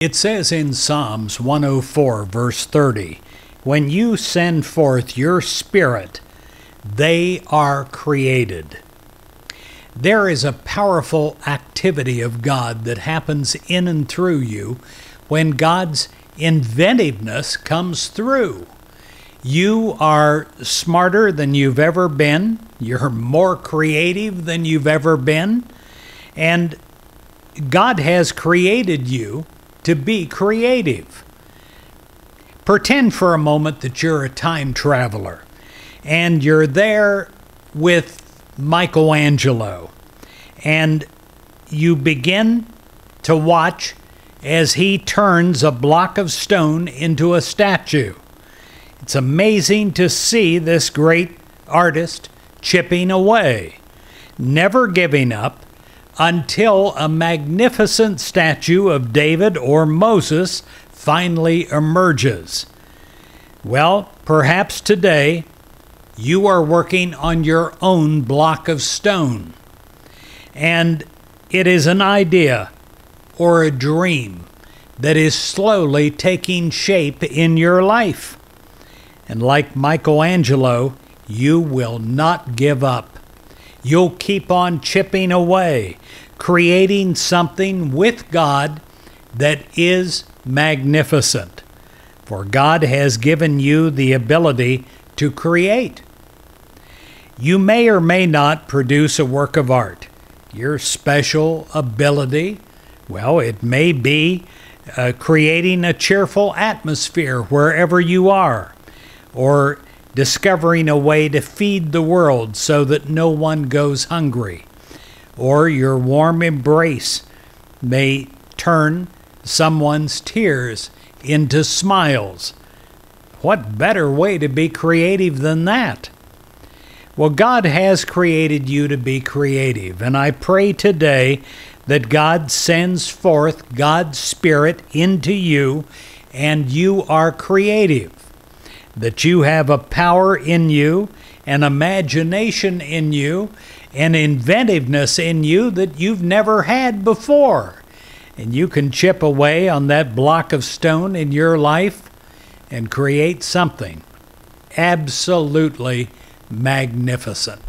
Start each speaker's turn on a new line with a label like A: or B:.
A: It says in Psalms 104, verse 30, When you send forth your Spirit, they are created. There is a powerful activity of God that happens in and through you when God's inventiveness comes through. You are smarter than you've ever been, you're more creative than you've ever been, and God has created you to be creative. Pretend for a moment that you're a time traveler and you're there with Michelangelo and you begin to watch as he turns a block of stone into a statue. It's amazing to see this great artist chipping away, never giving up until a magnificent statue of David or Moses finally emerges. Well, perhaps today you are working on your own block of stone. And it is an idea or a dream that is slowly taking shape in your life. And like Michelangelo, you will not give up. You'll keep on chipping away, creating something with God that is magnificent. For God has given you the ability to create. You may or may not produce a work of art. Your special ability, well, it may be uh, creating a cheerful atmosphere wherever you are, or discovering a way to feed the world so that no one goes hungry, or your warm embrace may turn someone's tears into smiles. What better way to be creative than that? Well, God has created you to be creative, and I pray today that God sends forth God's Spirit into you and you are creative. That you have a power in you, an imagination in you, an inventiveness in you that you've never had before. And you can chip away on that block of stone in your life and create something absolutely magnificent.